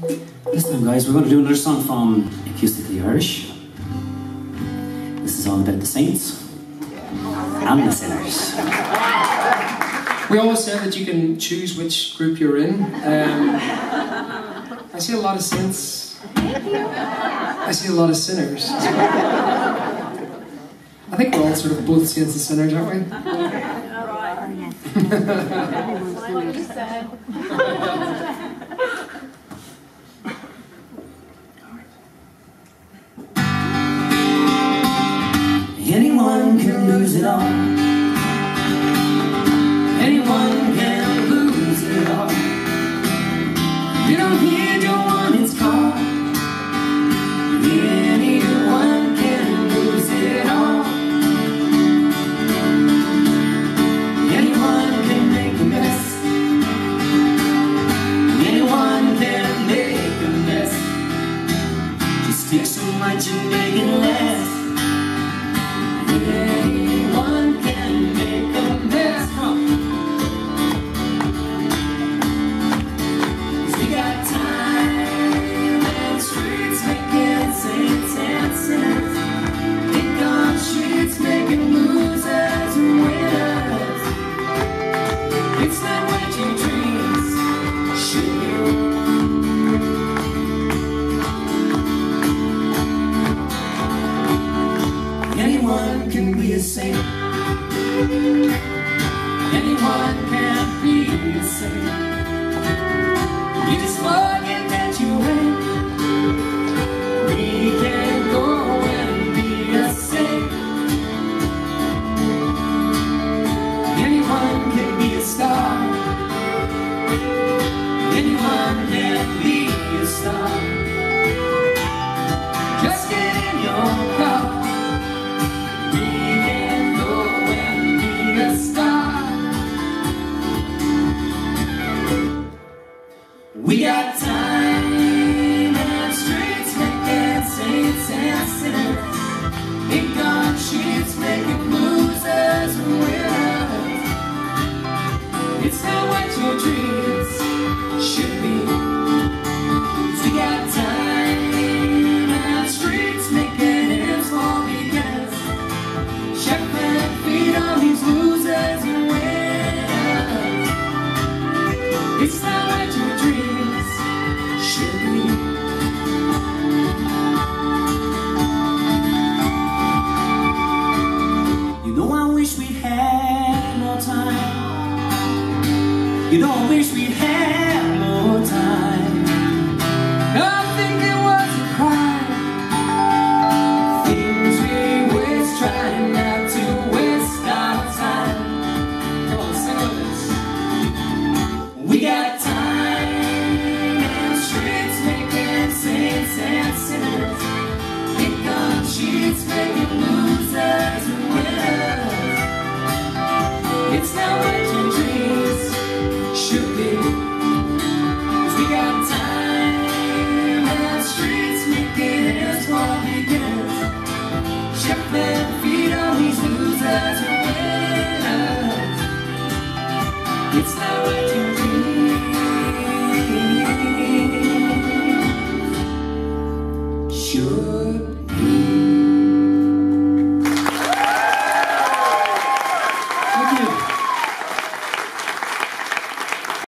This time, guys, we're going to do another song from Acoustically Irish. This is all about the saints and the sinners. We always say that you can choose which group you're in. Um, I see a lot of saints. I see a lot of sinners. I think we're all sort of both saints and sinners, aren't we? Anyone can be a saint. Anyone can be a saint. You just forget that you ain't. We can go and be a saint. Anyone can be a star. Anyone can be a star. We got time and streets making saints and sinners. Ink on sheets making losers and winners. It's not what your dreams should be. we got time and streets making ends for beginners. Shepherd feet on these losers and winners. It's not we had then feed all these losers and winners. It's